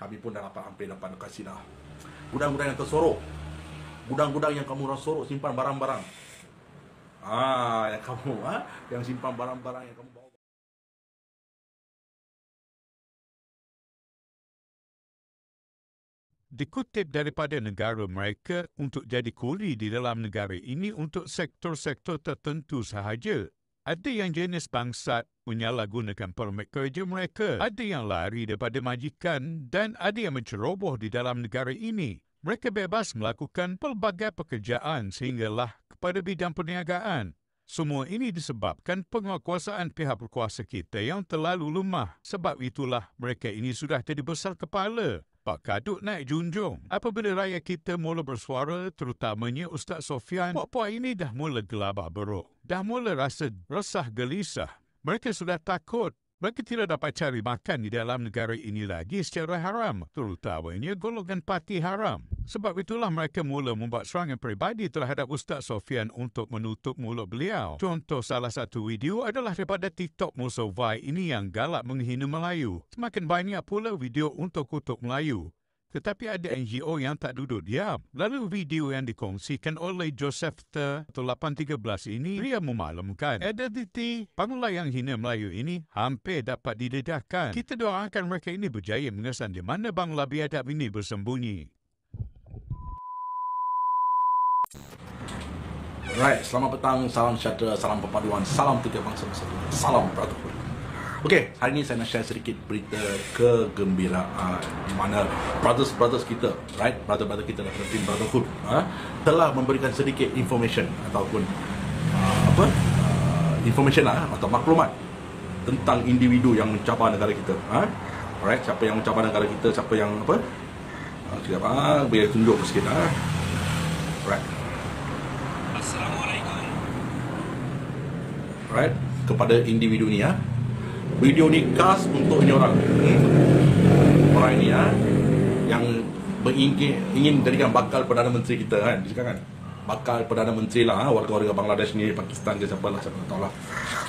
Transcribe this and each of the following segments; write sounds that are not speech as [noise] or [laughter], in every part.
Kami pun dah dapat hampir dapat lokasi dah. Gudang-gudang yang tersorok. Gudang-gudang yang kamu orang sorok simpan barang-barang. Ah, yang kamu [laughs] ah, yang simpan barang-barang yang kamu bawa. dikutip daripada negara mereka untuk jadi kuli di dalam negara ini untuk sektor-sektor tertentu sahaja. Ada yang jenis bangsat menyalahgunakan permit kerja mereka. Ada yang lari daripada majikan dan ada yang menceroboh di dalam negara ini. Mereka bebas melakukan pelbagai pekerjaan sehinggalah kepada bidang perniagaan. Semua ini disebabkan penguasaan pihak berkuasa kita yang terlalu lemah. Sebab itulah mereka ini sudah jadi besar kepala. Pak Kaduk naik junjung. Apabila rakyat kita mula bersuara, terutamanya Ustaz Sofian, puak-puak ini dah mula gelabah beruk. Dah mula rasa resah gelisah. Mereka sudah takut. Mereka tidak dapat cari makan di dalam negara ini lagi secara haram, terutamanya golongan parti haram. Sebab itulah mereka mula membuat serangan peribadi terhadap Ustaz Sofian untuk menutup mulut beliau. Contoh salah satu video adalah daripada TikTok musuh Vai ini yang galak menghina Melayu. Semakin banyak pula video untuk kutuk Melayu. Tetapi ada NGO yang tak duduk diam. Lalu video yang dikongsikan oleh Joseph Ter 813 ini, dia memaklumkan identiti Bangla yang hina Melayu ini hampir dapat didedahkan. Kita doakan mereka ini berjaya mengesan di mana Bangla biadab ini bersembunyi. Right, selamat petang, salam sejahtera, salam perpaduan, salam tiga bangsa bersatu, salam brotherhood. Okey, hari ini saya nak share sedikit berita kegembiraan di mana brothers-brothers kita, right, brother-brother kita dalam tim brotherhood, ha, telah memberikan sedikit information ataupun uh, apa, uh, information lah atau maklumat tentang individu yang mencabar negara kita, ha? Alright, siapa yang mencabar negara kita, siapa yang apa? Uh, siapa? Ah, biar tunjuk sikit. Ha? Right. right kepada individu ni ya. Video ni khas untuk ini orang. Hmm. Orang ini ya yang beringin ingin jadikan bakal perdana menteri kita kan. Dia kan bakal perdana menteri lah ha? warga-warga Bangladesh ni Pakistan ke siapa lah siapa tahu lah.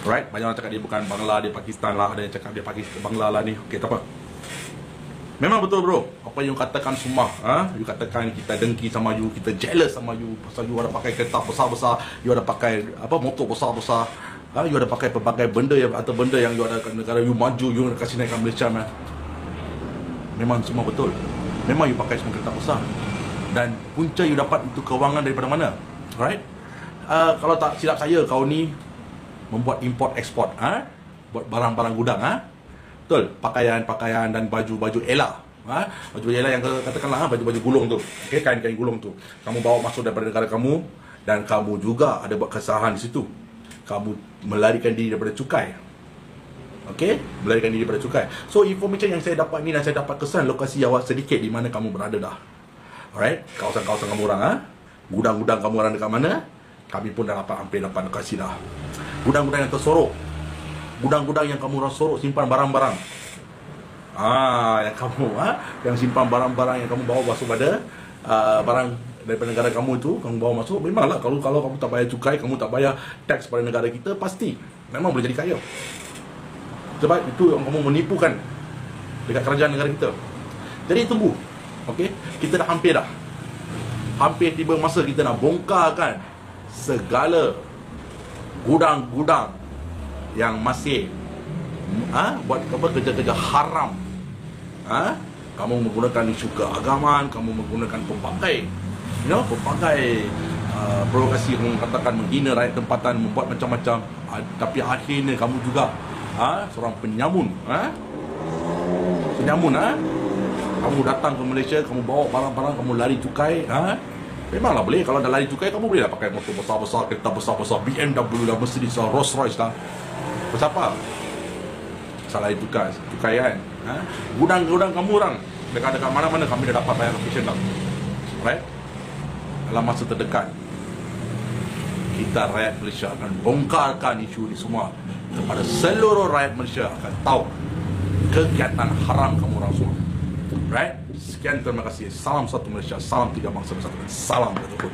Right? Banyak orang cakap dia bukan Bangla, dia Pakistan lah. Ada yang cakap dia Pakistan Bangla lah ni. Okey, tak apa. Memang betul bro Apa yang katakan semua ha? You katakan kita dengki sama you Kita jealous sama you Pasal you ada pakai kereta besar-besar You ada pakai apa motor besar-besar ha? You ada pakai pelbagai benda yang Atau benda yang you ada kat negara You maju You nak kasih naikkan Malaysia man. Memang semua betul Memang you pakai semua kereta besar Dan punca you dapat itu kewangan daripada mana Alright uh, Kalau tak silap saya Kau ni Membuat import export ha? Buat barang-barang gudang ha? Betul, pakaian-pakaian dan baju-baju Ella. Ha? Baju Ella yang katakanlah ha? baju-baju gulung tu. Okay, kain-kain gulung tu. Kamu bawa masuk daripada negara kamu dan kamu juga ada buat kesalahan di situ. Kamu melarikan diri daripada cukai. Okay, melarikan diri daripada cukai. So, information yang saya dapat ni dan saya dapat kesan lokasi awak sedikit di mana kamu berada dah. Alright, kawasan-kawasan kamu orang ha? Gudang-gudang kamu orang dekat mana? Kami pun dah dapat hampir dapat lokasi dah. Gudang-gudang yang tersorok gudang-gudang yang kamu orang sorok simpan barang-barang. Ah, yang kamu ah, yang simpan barang-barang yang kamu bawa masuk pada uh, barang daripada negara kamu itu kamu bawa masuk memanglah kalau kalau kamu tak bayar cukai kamu tak bayar tax pada negara kita pasti memang boleh jadi kaya. Sebab itu yang kamu menipukan dekat kerajaan negara kita. Jadi tunggu okey? Kita dah hampir dah. Hampir tiba masa kita nak bongkarkan segala gudang-gudang yang masih ha, buat apa kerja-kerja haram. Ha? kamu menggunakan isu keagamaan kamu menggunakan pelbagai you know pelbagai uh, provokasi yang katakan menghina rakyat tempatan membuat macam-macam uh, tapi akhirnya kamu juga ha, seorang penyamun ha? penyamun ha? kamu datang ke Malaysia kamu bawa barang-barang kamu lari cukai ha? Memanglah boleh Kalau dah lari cukai Kamu boleh lah pakai motor besar-besar Kereta besar-besar BMW lah Mercedes lah Rolls Royce lah Siapa? Salah itu kan, kekayaan. Ha? Gudang-gudang kamu orang dekat-dekat mana-mana kami dah dapat bayar location dah. Right? Dalam masa terdekat kita rakyat Malaysia akan bongkarkan isu ini semua kepada seluruh rakyat Malaysia akan tahu kegiatan haram kamu orang semua. Right? Sekian terima kasih. Salam satu Malaysia, salam tiga bangsa bersatu, salam bertukar.